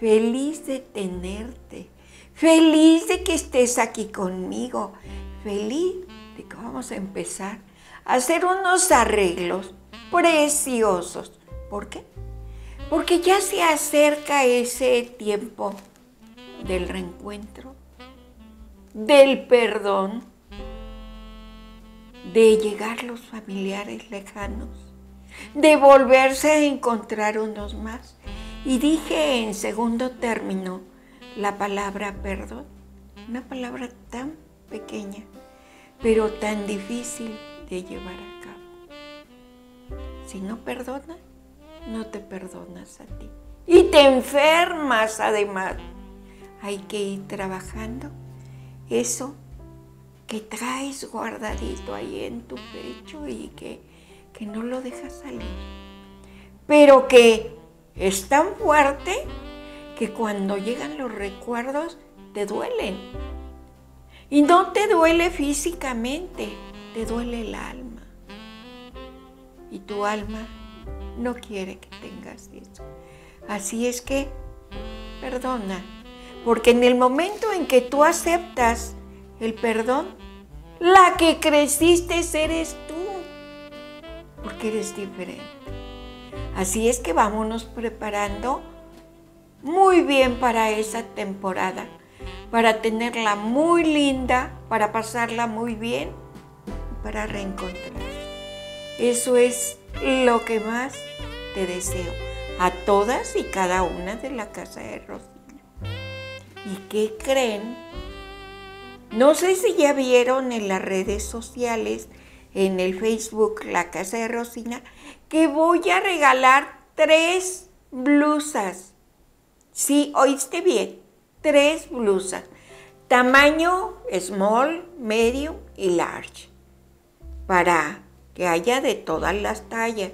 Feliz de tenerte. Feliz de que estés aquí conmigo. Feliz de que vamos a empezar a hacer unos arreglos preciosos. ¿Por qué? Porque ya se acerca ese tiempo del reencuentro, del perdón, de llegar los familiares lejanos, de volverse a encontrar unos más. Y dije en segundo término la palabra perdón, una palabra tan pequeña, pero tan difícil de llevar a cabo. Si no perdonas, no te perdonas a ti. Y te enfermas además. Hay que ir trabajando eso que traes guardadito ahí en tu pecho y que, que no lo dejas salir. Pero que es tan fuerte que cuando llegan los recuerdos te duelen. Y no te duele físicamente, te duele el alma. Y tu alma no quiere que tengas eso. Así es que perdona, porque en el momento en que tú aceptas el perdón, la que creciste eres tú, porque eres diferente. Así es que vámonos preparando muy bien para esa temporada, para tenerla muy linda, para pasarla muy bien, para reencontrar. Eso es lo que más te deseo a todas y cada una de la casa de Rosina. ¿Y qué creen? No sé si ya vieron en las redes sociales, en el Facebook La Casa de Rosina, que voy a regalar tres blusas. Sí, oíste bien, tres blusas. Tamaño small, medium y large. Para que haya de todas las tallas.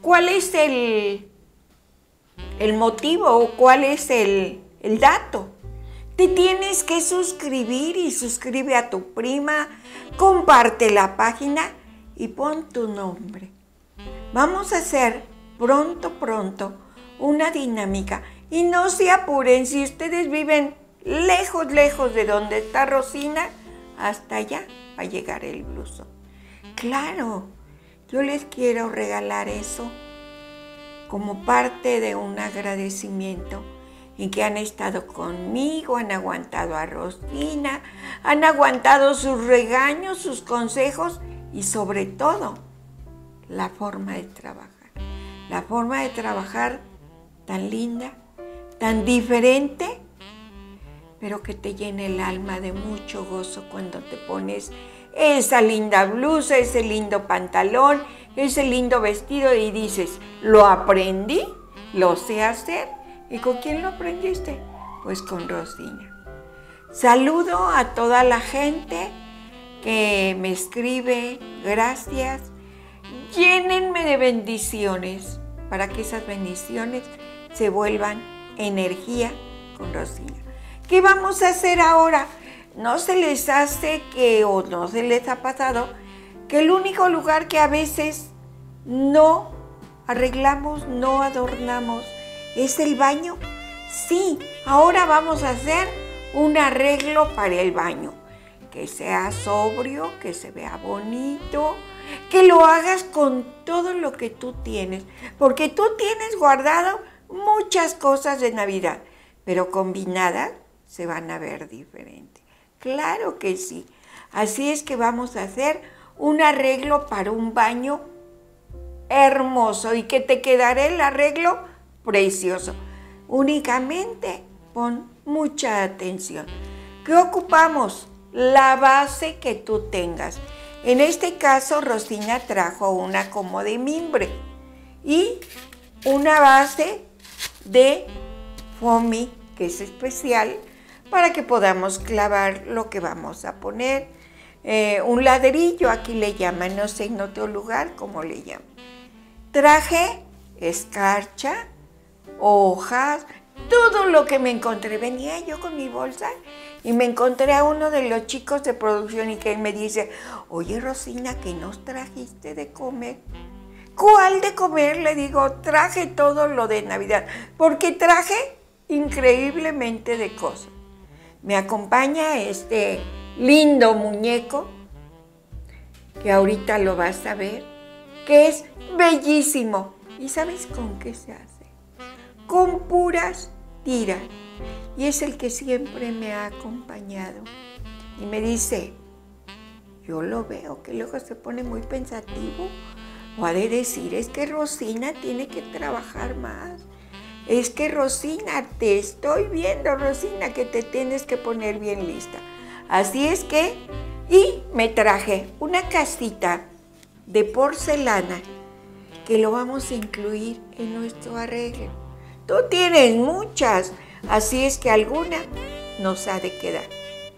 ¿Cuál es el, el motivo o cuál es el, el dato? Te tienes que suscribir y suscribe a tu prima, comparte la página y pon tu nombre. Vamos a hacer pronto, pronto una dinámica. Y no se apuren, si ustedes viven lejos, lejos de donde está Rosina, hasta allá va a llegar el bluso. Claro, yo les quiero regalar eso como parte de un agradecimiento y que han estado conmigo, han aguantado a Rosina, han aguantado sus regaños, sus consejos y sobre todo la forma de trabajar. La forma de trabajar tan linda, tan diferente, pero que te llena el alma de mucho gozo cuando te pones esa linda blusa, ese lindo pantalón, ese lindo vestido y dices, lo aprendí, lo sé hacer ¿Y con quién lo aprendiste? Pues con Rosina. Saludo a toda la gente que me escribe, gracias. Llénenme de bendiciones para que esas bendiciones se vuelvan energía con Rosina. ¿Qué vamos a hacer ahora? No se les hace que, o no se les ha pasado, que el único lugar que a veces no arreglamos, no adornamos, ¿Es el baño? Sí, ahora vamos a hacer un arreglo para el baño. Que sea sobrio, que se vea bonito, que lo hagas con todo lo que tú tienes. Porque tú tienes guardado muchas cosas de Navidad, pero combinadas se van a ver diferentes. Claro que sí. Así es que vamos a hacer un arreglo para un baño hermoso y que te quedará el arreglo precioso. Únicamente pon mucha atención. ¿Qué ocupamos? La base que tú tengas. En este caso, Rosina trajo una como de mimbre y una base de foamy, que es especial, para que podamos clavar lo que vamos a poner. Eh, un ladrillo, aquí le llaman, no sé en otro lugar cómo le llaman. Traje escarcha, hojas, todo lo que me encontré. Venía yo con mi bolsa y me encontré a uno de los chicos de producción y que me dice, oye Rosina, ¿qué nos trajiste de comer? ¿Cuál de comer? Le digo, traje todo lo de Navidad, porque traje increíblemente de cosas. Me acompaña este lindo muñeco, que ahorita lo vas a ver, que es bellísimo. ¿Y sabes con qué se hace? Con puras tiras. Y es el que siempre me ha acompañado. Y me dice, yo lo veo, que luego se pone muy pensativo. O ha de decir, es que Rosina tiene que trabajar más. Es que Rosina, te estoy viendo, Rosina, que te tienes que poner bien lista. Así es que, y me traje una casita de porcelana que lo vamos a incluir en nuestro arreglo. Tú tienes muchas, así es que alguna nos ha de quedar.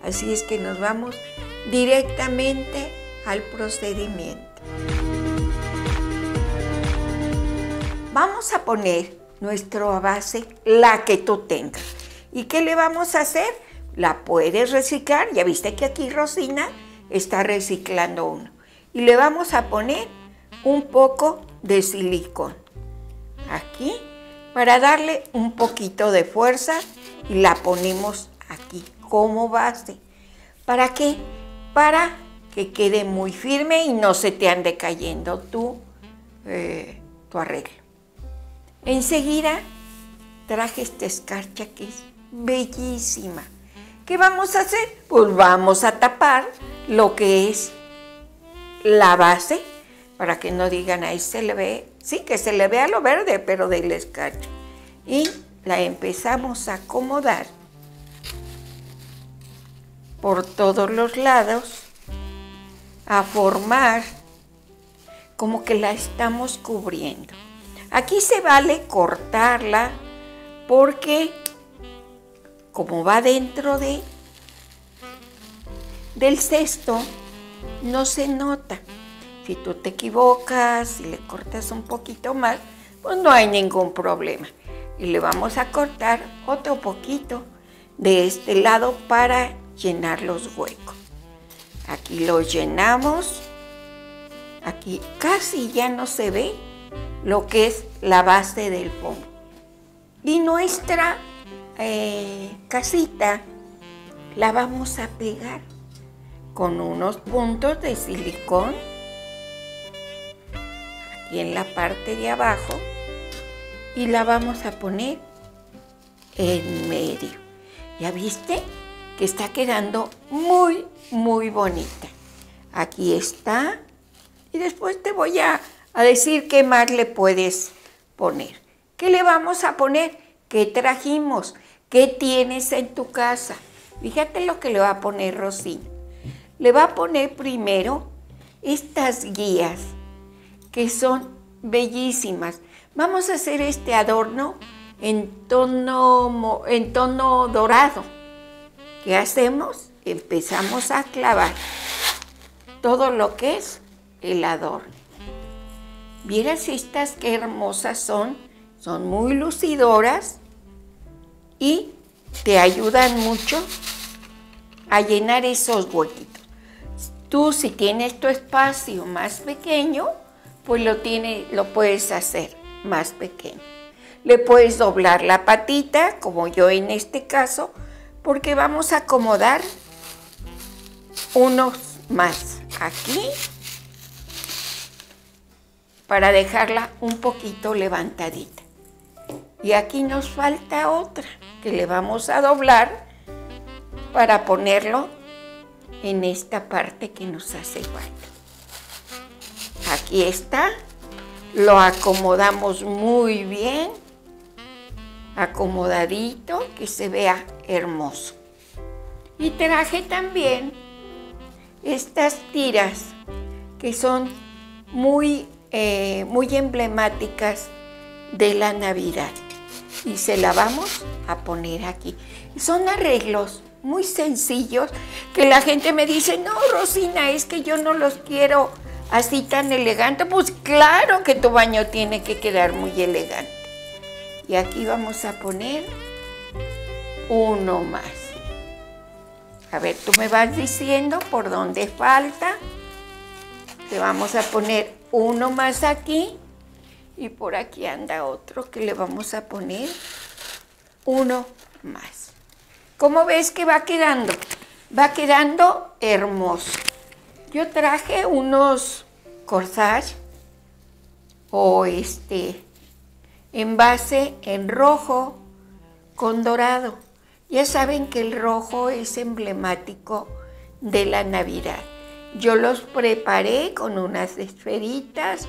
Así es que nos vamos directamente al procedimiento. Vamos a poner nuestra base, la que tú tengas. ¿Y qué le vamos a hacer? La puedes reciclar, ya viste que aquí Rosina está reciclando uno. Y le vamos a poner un poco de silicón. Aquí, para darle un poquito de fuerza y la ponemos aquí como base. ¿Para qué? Para que quede muy firme y no se te ande cayendo tu, eh, tu arreglo. Enseguida traje esta escarcha que es bellísima. ¿Qué vamos a hacer? Pues vamos a tapar lo que es la base para que no digan ahí se le ve, sí que se le vea lo verde, pero del escarcha. Y la empezamos a acomodar por todos los lados, a formar como que la estamos cubriendo. Aquí se vale cortarla porque como va dentro de del cesto, no se nota. Si tú te equivocas y le cortas un poquito más, pues no hay ningún problema. Y le vamos a cortar otro poquito de este lado para llenar los huecos. Aquí lo llenamos. Aquí casi ya no se ve lo que es la base del fondo. Y nuestra eh, casita la vamos a pegar con unos puntos de silicón en la parte de abajo y la vamos a poner en medio. ¿Ya viste? Que está quedando muy, muy bonita. Aquí está. Y después te voy a, a decir qué más le puedes poner. ¿Qué le vamos a poner? ¿Qué trajimos? ¿Qué tienes en tu casa? Fíjate lo que le va a poner Rosina. Le va a poner primero estas guías que son bellísimas. Vamos a hacer este adorno en tono, en tono dorado. ¿Qué hacemos? Empezamos a clavar todo lo que es el adorno. Vieras estas qué hermosas son. Son muy lucidoras y te ayudan mucho a llenar esos huequitos. Tú si tienes tu espacio más pequeño, pues lo, tiene, lo puedes hacer más pequeño. Le puedes doblar la patita, como yo en este caso, porque vamos a acomodar unos más aquí para dejarla un poquito levantadita. Y aquí nos falta otra que le vamos a doblar para ponerlo en esta parte que nos hace falta. Aquí está, lo acomodamos muy bien, acomodadito, que se vea hermoso. Y traje también estas tiras que son muy, eh, muy emblemáticas de la Navidad y se la vamos a poner aquí. Son arreglos muy sencillos que la gente me dice, no, Rosina, es que yo no los quiero así tan elegante. Pues claro que tu baño tiene que quedar muy elegante. Y aquí vamos a poner uno más. A ver, tú me vas diciendo por dónde falta. Le vamos a poner uno más aquí Y por aquí anda otro que le vamos a poner uno más. ¿Cómo ves que va quedando? Va quedando hermoso. Yo traje unos corsage o este envase en rojo con dorado. Ya saben que el rojo es emblemático de la Navidad. Yo los preparé con unas esferitas,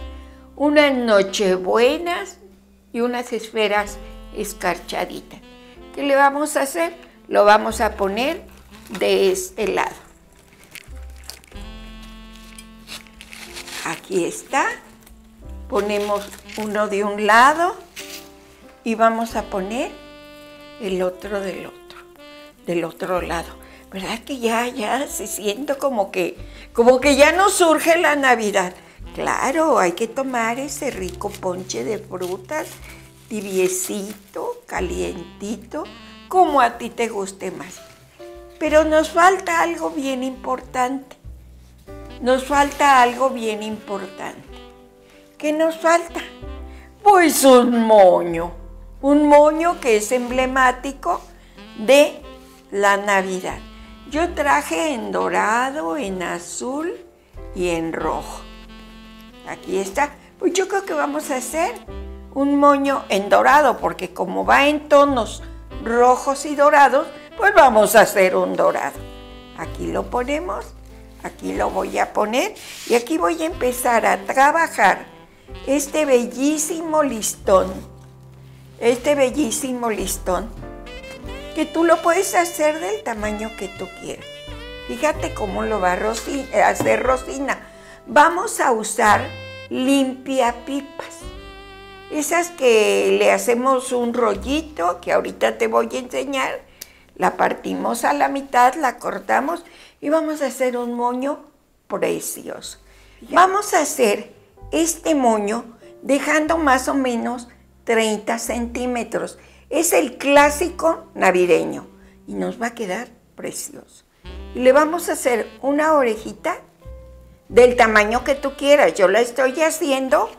unas nochebuenas y unas esferas escarchaditas. ¿Qué le vamos a hacer? Lo vamos a poner de este lado. Aquí está. Ponemos uno de un lado y vamos a poner el otro del otro, del otro lado. ¿Verdad que ya, ya se siento como que, como que ya no surge la Navidad? Claro, hay que tomar ese rico ponche de frutas, tibiecito, calientito, como a ti te guste más. Pero nos falta algo bien importante. Nos falta algo bien importante. ¿Qué nos falta? Pues un moño. Un moño que es emblemático de la Navidad. Yo traje en dorado, en azul y en rojo. Aquí está. Pues yo creo que vamos a hacer un moño en dorado, porque como va en tonos rojos y dorados, pues vamos a hacer un dorado. Aquí lo ponemos, aquí lo voy a poner y aquí voy a empezar a trabajar este bellísimo listón. Este bellísimo listón que tú lo puedes hacer del tamaño que tú quieras. Fíjate cómo lo va a hacer Rosina. Vamos a usar limpia pipas. Esas que le hacemos un rollito, que ahorita te voy a enseñar. La partimos a la mitad, la cortamos y vamos a hacer un moño precioso. Vamos a hacer este moño dejando más o menos 30 centímetros. Es el clásico navideño y nos va a quedar precioso. Y le vamos a hacer una orejita del tamaño que tú quieras. Yo la estoy haciendo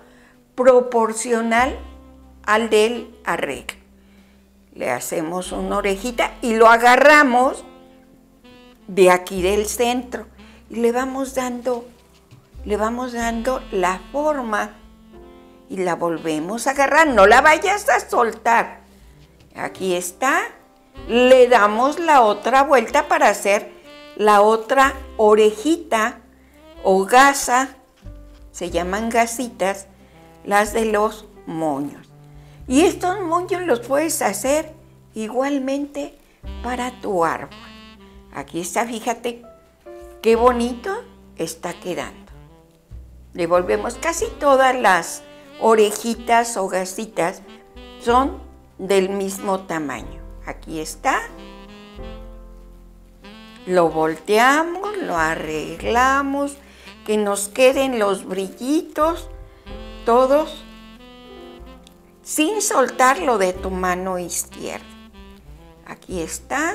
proporcional al del arreglo. Le hacemos una orejita y lo agarramos de aquí del centro y le vamos dando le vamos dando la forma y la volvemos a agarrar. No la vayas a soltar. Aquí está. Le damos la otra vuelta para hacer la otra orejita o gasa. Se llaman gasitas las de los moños. Y estos moños los puedes hacer igualmente para tu árbol. Aquí está, fíjate qué bonito está quedando. Le volvemos casi todas las orejitas o gasitas son del mismo tamaño. Aquí está. Lo volteamos, lo arreglamos, que nos queden los brillitos, todos, sin soltarlo de tu mano izquierda. Aquí está.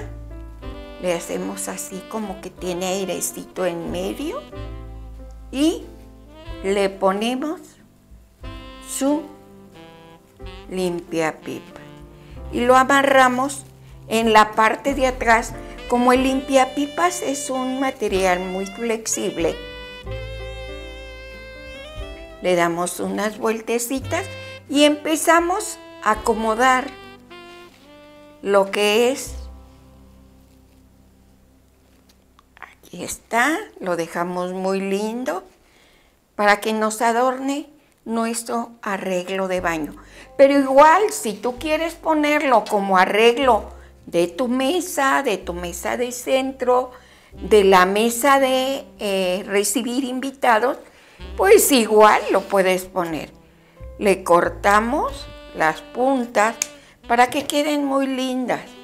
Le hacemos así como que tiene airecito en medio y le ponemos su limpia pipa y lo amarramos en la parte de atrás. Como el limpiapipas es un material muy flexible, le damos unas vueltecitas y empezamos a acomodar lo que es. Aquí está, lo dejamos muy lindo para que nos adorne nuestro arreglo de baño. Pero igual, si tú quieres ponerlo como arreglo de tu mesa, de tu mesa de centro, de la mesa de eh, recibir invitados, pues igual lo puedes poner. Le cortamos las puntas para que queden muy lindas.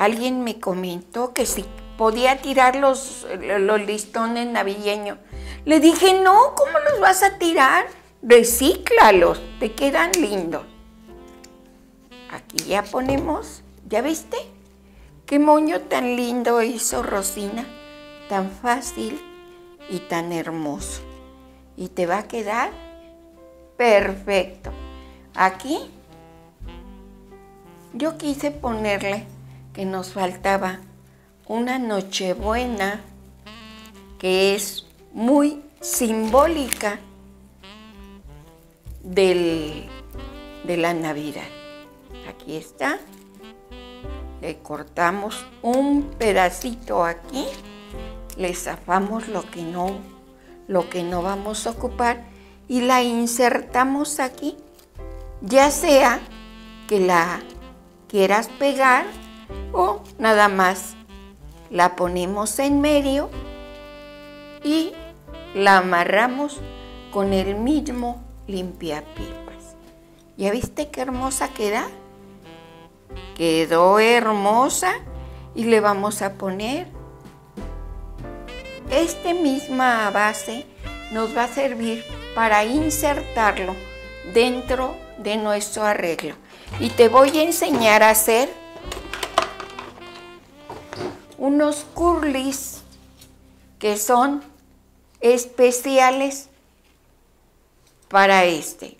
Alguien me comentó que si podía tirar los, los listones navideños. Le dije, no, ¿cómo los vas a tirar? Recíclalos, te quedan lindos. Aquí ya ponemos, ¿ya viste? Qué moño tan lindo hizo Rosina, tan fácil y tan hermoso. Y te va a quedar perfecto. Aquí yo quise ponerle que nos faltaba una nochebuena que es muy simbólica del, de la Navidad. Aquí está. Le cortamos un pedacito aquí, le zafamos lo que no, lo que no vamos a ocupar y la insertamos aquí, ya sea que la quieras pegar o nada más la ponemos en medio y la amarramos con el mismo limpiapipas. ¿Ya viste qué hermosa queda? Quedó hermosa y le vamos a poner esta misma base nos va a servir para insertarlo dentro de nuestro arreglo. Y te voy a enseñar a hacer unos curlis que son especiales para este.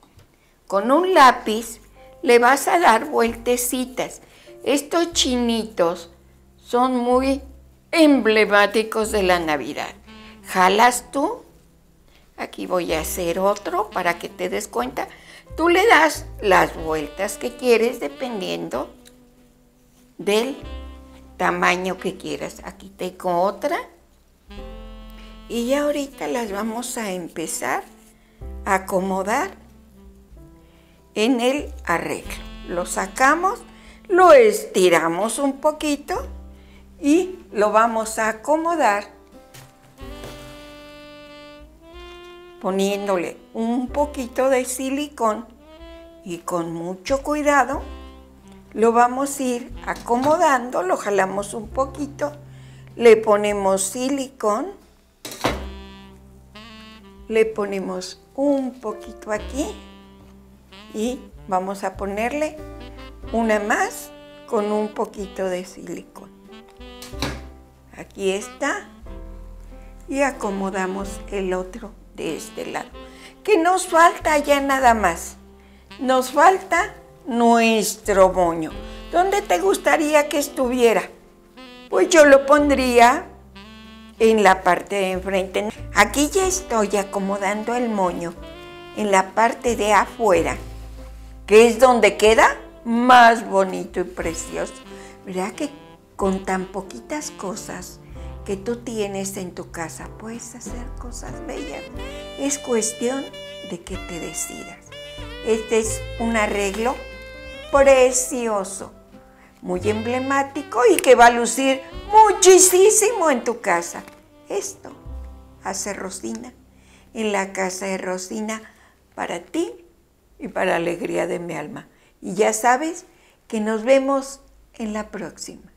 Con un lápiz le vas a dar vueltecitas. Estos chinitos son muy emblemáticos de la Navidad. Jalas tú. Aquí voy a hacer otro para que te des cuenta. Tú le das las vueltas que quieres dependiendo del tamaño que quieras. Aquí tengo otra. Y ya ahorita las vamos a empezar a acomodar en el arreglo. Lo sacamos, lo estiramos un poquito y lo vamos a acomodar poniéndole un poquito de silicón y con mucho cuidado lo vamos a ir acomodando, lo jalamos un poquito, le ponemos silicón le ponemos un poquito aquí y vamos a ponerle una más con un poquito de silicón. Aquí está y acomodamos el otro de este lado. Que nos falta ya nada más. Nos falta nuestro moño. ¿Dónde te gustaría que estuviera? Pues yo lo pondría en la parte de enfrente. Aquí ya estoy acomodando el moño en la parte de afuera, que es donde queda más bonito y precioso. ¿Verdad que con tan poquitas cosas que tú tienes en tu casa puedes hacer cosas bellas? Es cuestión de que te decidas. Este es un arreglo precioso muy emblemático y que va a lucir muchísimo en tu casa. Esto hace Rosina en la casa de Rosina para ti y para la alegría de mi alma. Y ya sabes que nos vemos en la próxima.